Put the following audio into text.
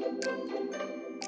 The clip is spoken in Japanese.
フフフ。